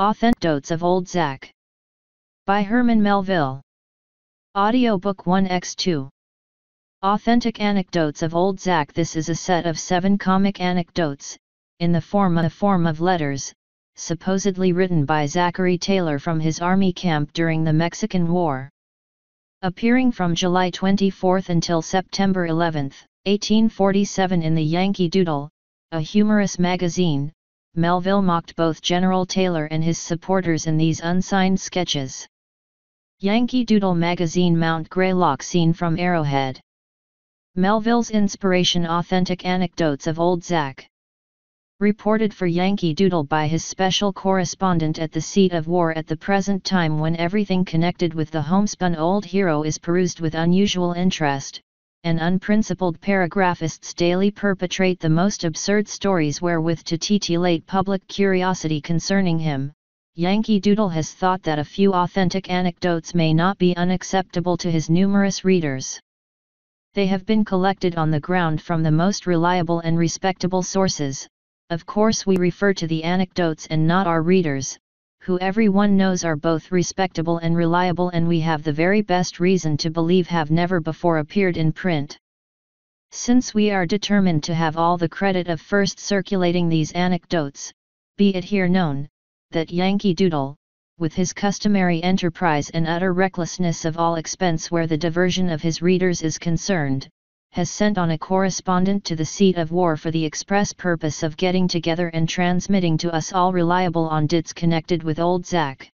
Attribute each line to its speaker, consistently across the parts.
Speaker 1: Anecdotes of Old Zack. By Herman Melville. Audiobook 1x2. Authentic Anecdotes of Old Zack This is a set of seven comic anecdotes, in the form of form of letters, supposedly written by Zachary Taylor from his army camp during the Mexican War. Appearing from July 24 until September 11, 1847 in the Yankee Doodle, a humorous magazine, Melville mocked both General Taylor and his supporters in these unsigned sketches. Yankee Doodle magazine Mount Greylock scene from Arrowhead. Melville's inspiration authentic anecdotes of Old Zack. Reported for Yankee Doodle by his special correspondent at the seat of war at the present time when everything connected with the homespun old hero is perused with unusual interest, and unprincipled paragraphists daily perpetrate the most absurd stories wherewith to titillate public curiosity concerning him, Yankee Doodle has thought that a few authentic anecdotes may not be unacceptable to his numerous readers. They have been collected on the ground from the most reliable and respectable sources, of course we refer to the anecdotes and not our readers, who everyone knows are both respectable and reliable and we have the very best reason to believe have never before appeared in print. Since we are determined to have all the credit of first circulating these anecdotes, be it here known, that Yankee Doodle, with his customary enterprise and utter recklessness of all expense where the diversion of his readers is concerned, has sent on a correspondent to the seat of war for the express purpose of getting together and transmitting to us all reliable audits connected with Old Zack.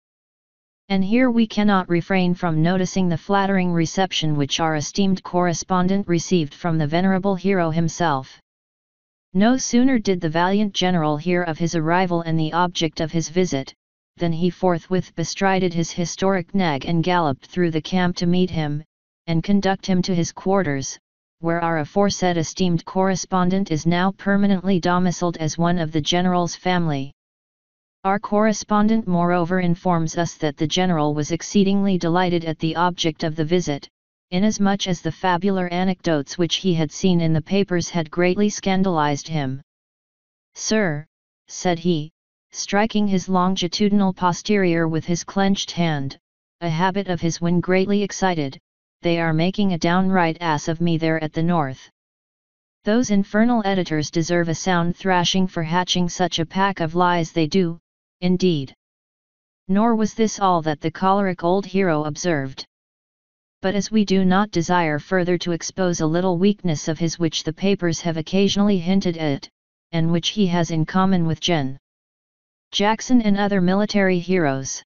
Speaker 1: And here we cannot refrain from noticing the flattering reception which our esteemed correspondent received from the venerable hero himself. No sooner did the valiant general hear of his arrival and the object of his visit, than he forthwith bestrided his historic nag and galloped through the camp to meet him, and conduct him to his quarters, where our aforesaid esteemed correspondent is now permanently domiciled as one of the General's family. Our correspondent moreover informs us that the General was exceedingly delighted at the object of the visit, inasmuch as the fabular anecdotes which he had seen in the papers had greatly scandalized him. Sir, said he, striking his longitudinal posterior with his clenched hand, a habit of his when greatly excited, they are making a downright ass of me there at the north. Those infernal editors deserve a sound thrashing for hatching such a pack of lies they do, indeed. Nor was this all that the choleric old hero observed. But as we do not desire further to expose a little weakness of his which the papers have occasionally hinted at, and which he has in common with Gen. Jackson and other military heroes.